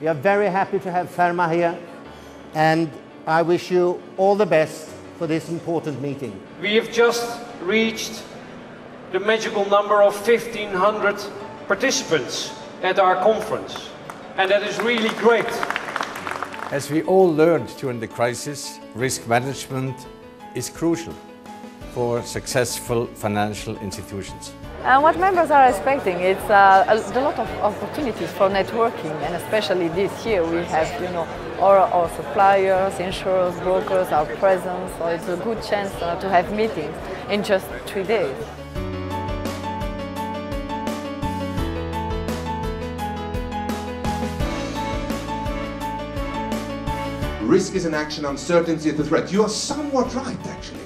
We are very happy to have Ferma here and I wish you all the best for this important meeting. We have just reached the magical number of 1500 participants at our conference and that is really great. As we all learned during the crisis, risk management is crucial for successful financial institutions. And what members are expecting, it's uh, a, a, lot of opportunities for networking, and especially this year we have, you know, all our suppliers, insurers, brokers are present, so it's a good chance uh, to have meetings in just three days. Risk is an action, uncertainty is a threat. You are somewhat right, actually.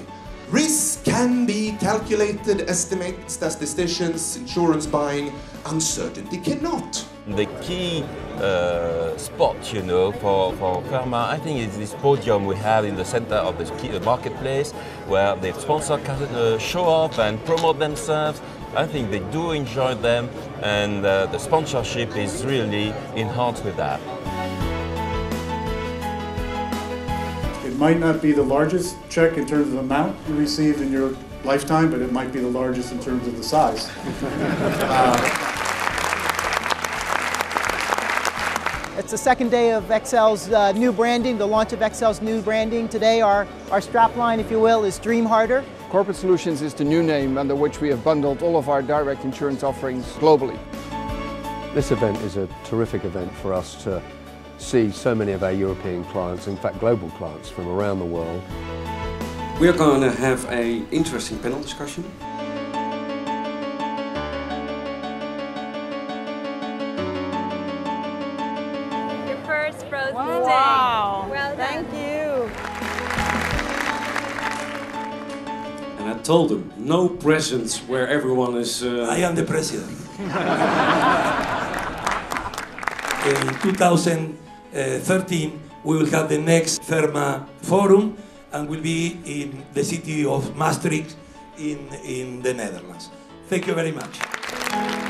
Risk can be calculated, estimated, statisticians, insurance buying. Uncertainty cannot. The key uh, spot, you know, for, for Ferma, I think is this podium we have in the center of the marketplace where the sponsors can uh, show up and promote themselves. I think they do enjoy them and uh, the sponsorship is really enhanced with that. It might not be the largest check in terms of amount you received in your lifetime, but it might be the largest in terms of the size. uh, It's the second day of XL's uh, new branding, the launch of XL's new branding. Today our, our strapline, if you will, is Dream Harder. Corporate Solutions is the new name under which we have bundled all of our direct insurance offerings globally. This event is a terrific event for us to see so many of our European clients, in fact global clients from around the world. We are going to have an interesting panel discussion. Your first Frozen wow. Wow. Well Thank you. And I told them, no presents where everyone is... Uh... I am the president. in 2000 uh, Uh, 13, we will have the next Ferma Forum and will be in the city of Maastricht in, in the Netherlands. Thank you very much.